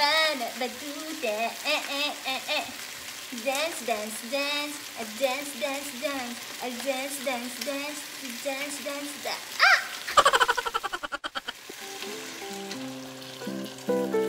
Bana bagude, eh eh eh eh. Dance, dance, dance, a dance, dance, dance, a dance, dance, dance, dance, dance, dance. Ah!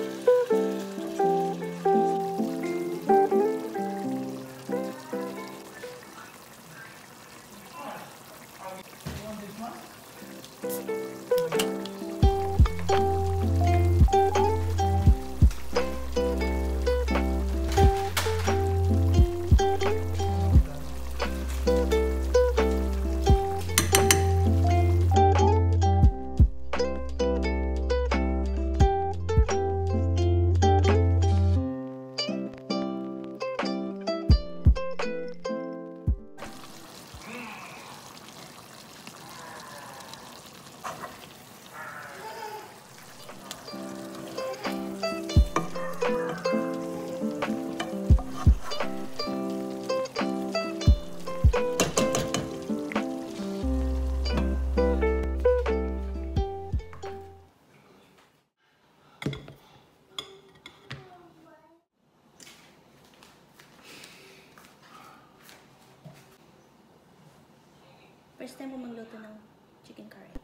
First time mo magluto ng chicken curry.